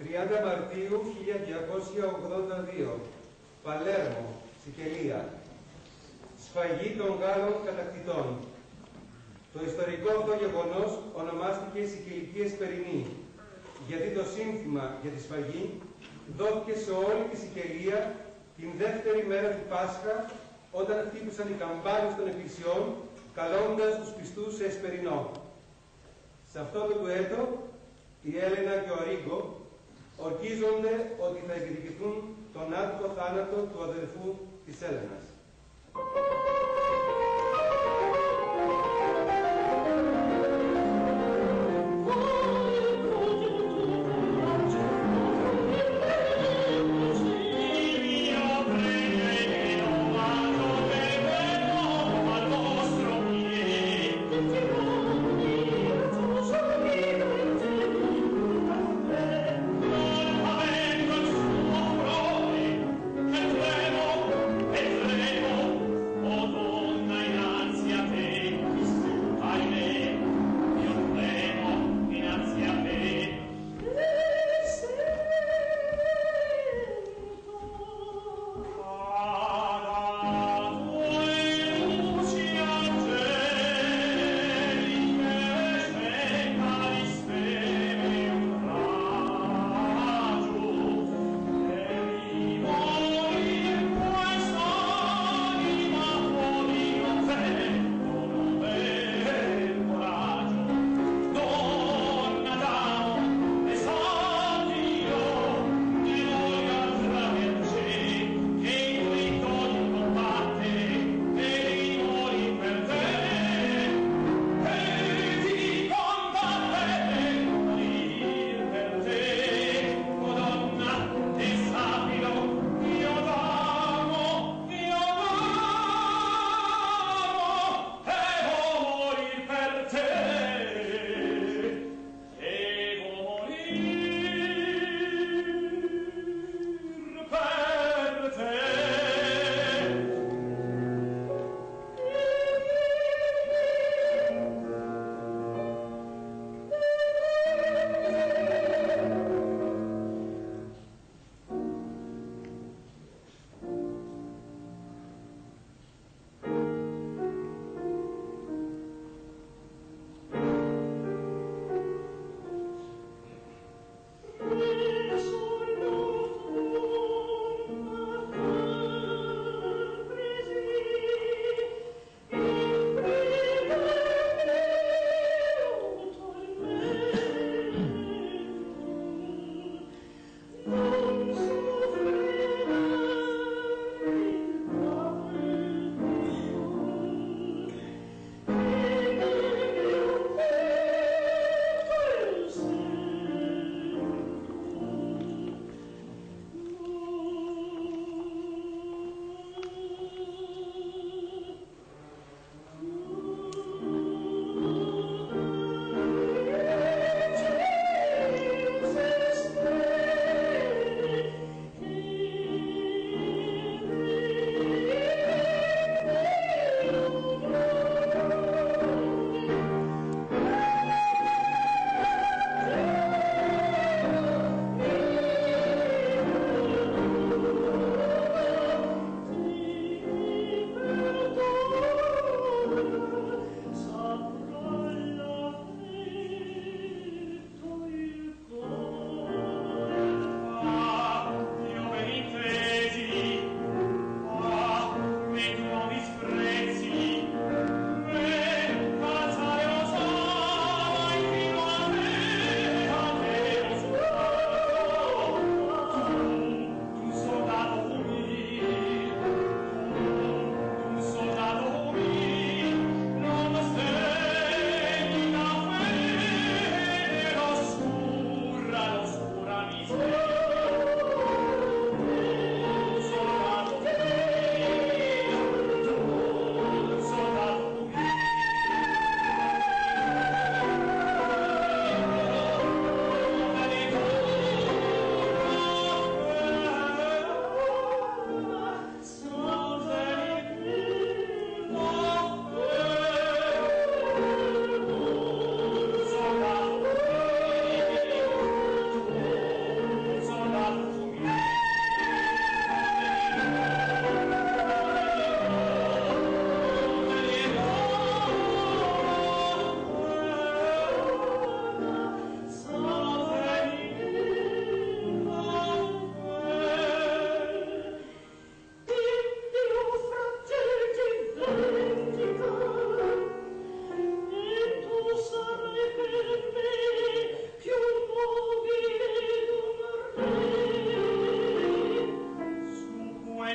30 Μαρτίου 1282, Παλέρμο, Σικελία. Σφαγή των Γάλλων κατακτητών. Το ιστορικό αυτό γεγονός ονομάστηκε Σικελική Εσπερινή, γιατί το σύνθημα για τη σφαγή δόθηκε σε όλη τη Σικελία την δεύτερη μέρα του Πάσχα, όταν χτύπησαν οι καμπάνες των εκκλησιών, καλώντας τους πιστούς σε Εσπερινό. Σε αυτό το έτο, η Έλενα και ο Ρίγκο ορκίζονται ότι θα εκδικηθούν τον άτομο θάνατο του αδερφού της Έλενας.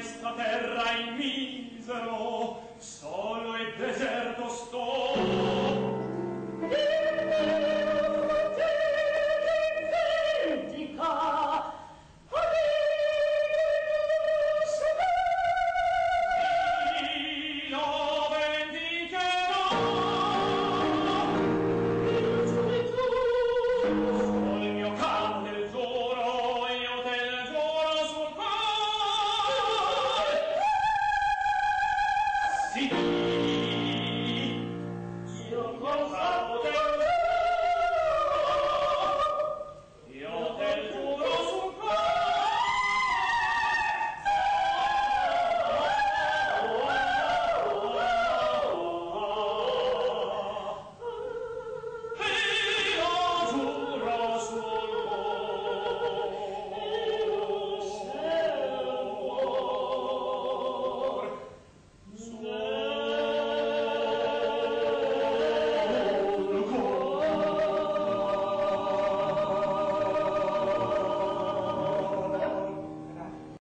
questa terra il misero.